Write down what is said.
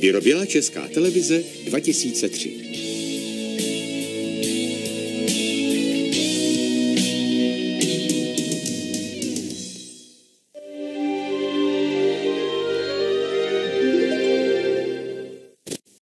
Vyrobila Česká televize 2003.